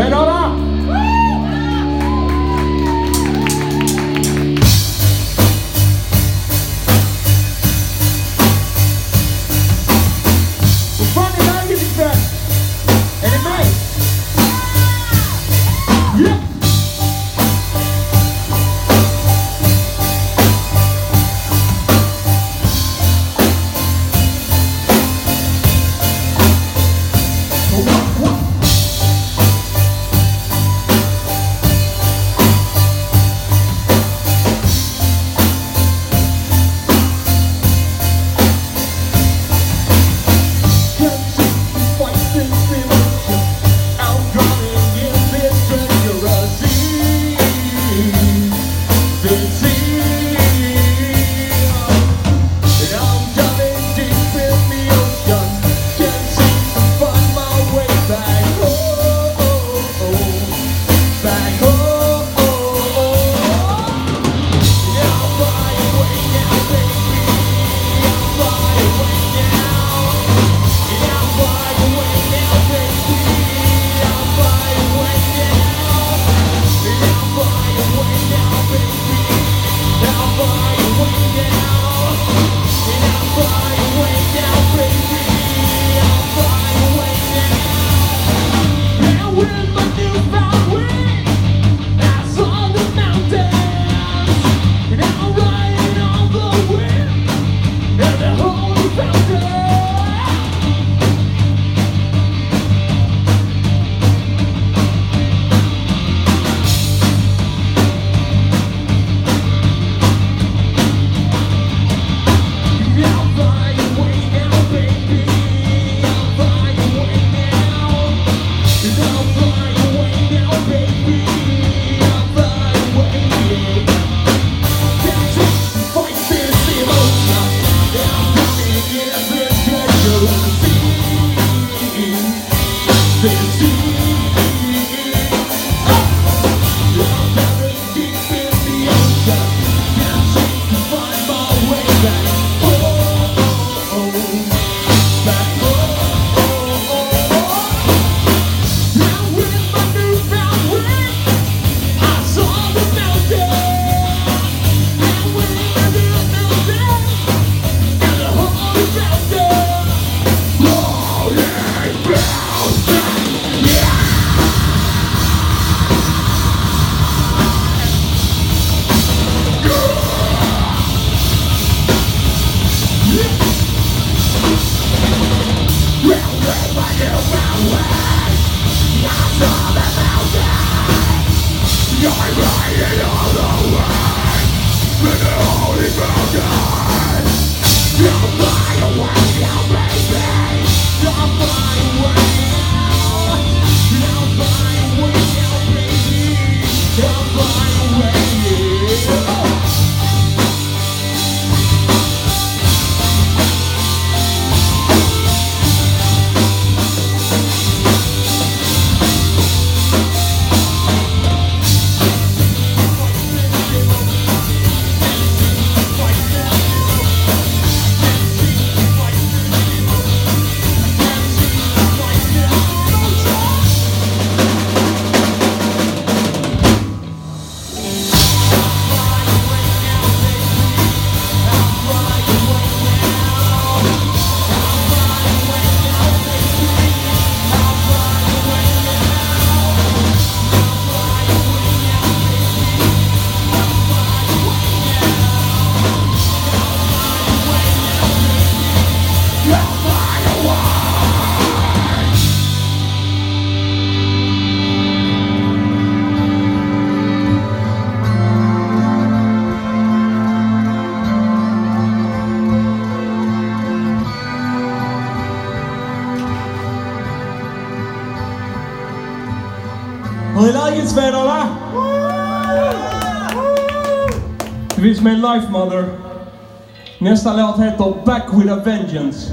Pero Sven Ola? Det finns med Life Mother. Nästa låt heter Back with a Vengeance.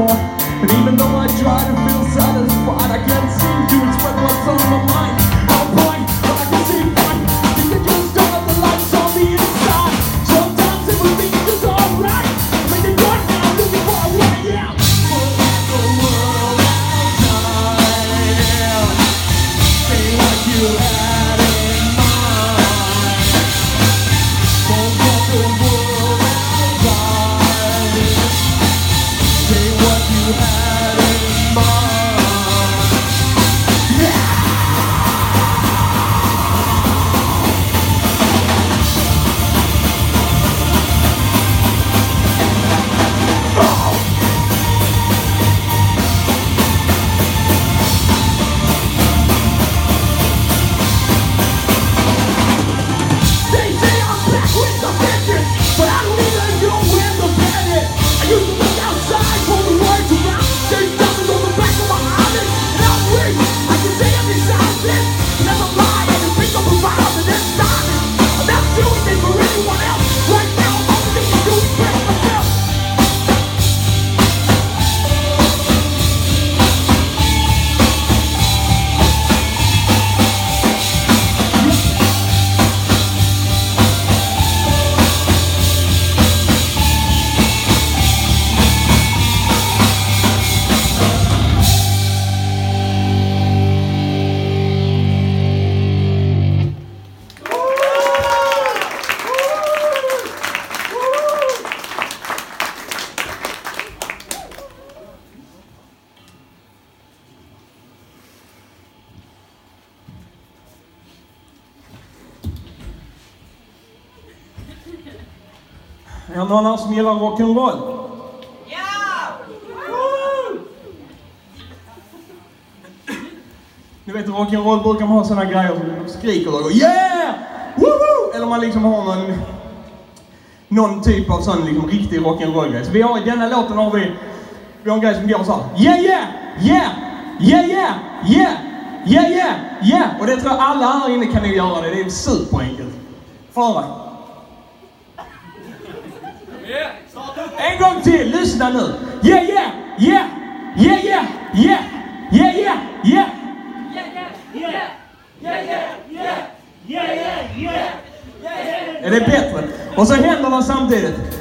anymore. And even though I try to feel som gillar rock'n'roll? Ja! Ni vet, rock'n'roll brukar man ha sådana grejer som skriker och går yeah! Woho! Eller man liksom har någon, någon typ av sån liksom riktig rock'n'roll-grej. Så vi har, i denna låten har vi, vi har en grej som går såhär. Yeah, yeah! Yeah! Yeah, yeah! Yeah! Yeah, yeah! Yeah! Och det tror jag alla här inne kan ni göra det. Det är superenkelt. Föra. En gång till, lyssna nu. Yeah, yeah, yeah, yeah, yeah, yeah, yeah, yeah, yeah. Är det bättre? Och så händer det samtidigt.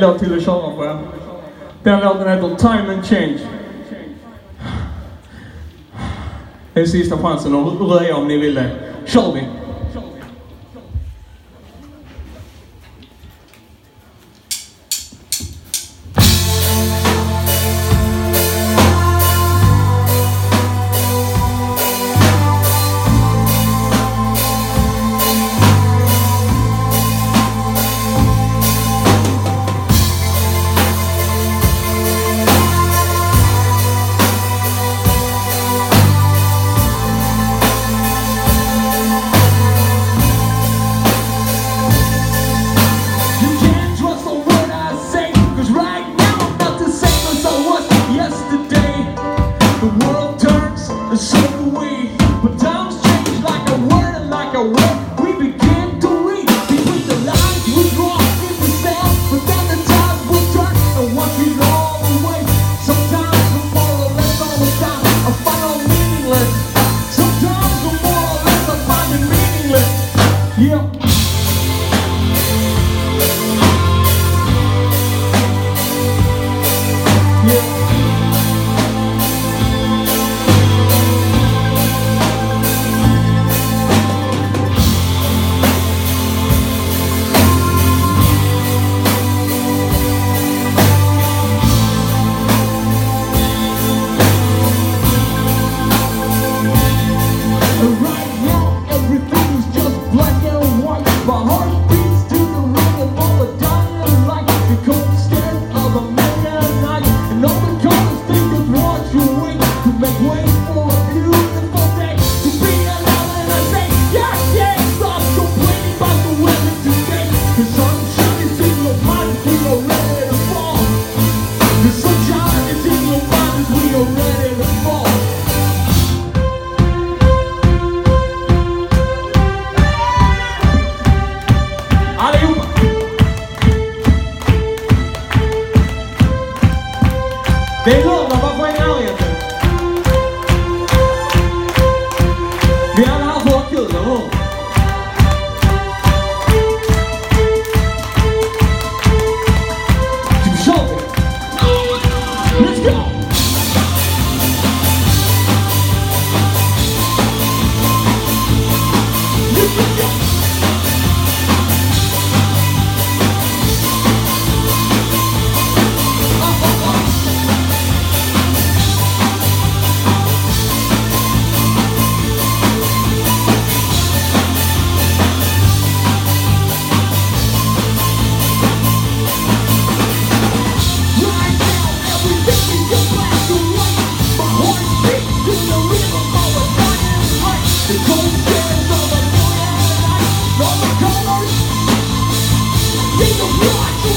En låt till att köra på er. Den låten heter Time and Change. Det är sista chansen att röja om ni vill det. Kör vi!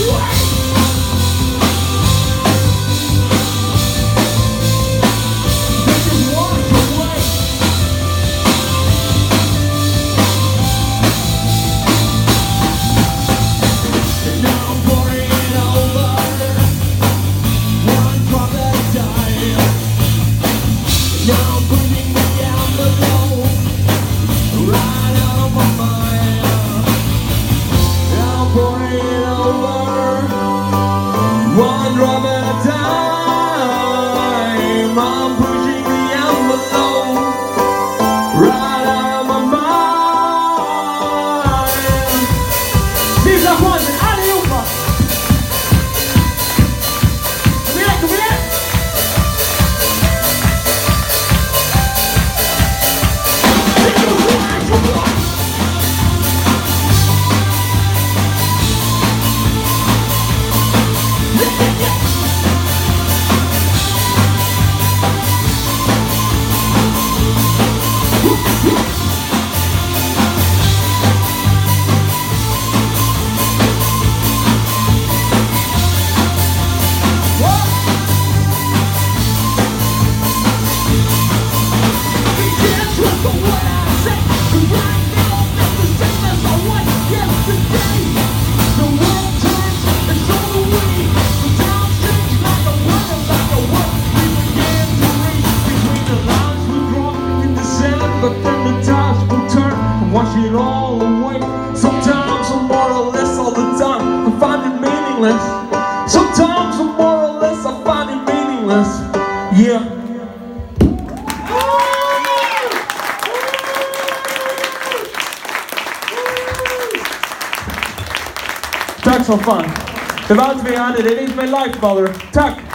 What? Tack som fan. Det var allt vi hade. Det är vi som är Lifeballer. Tack!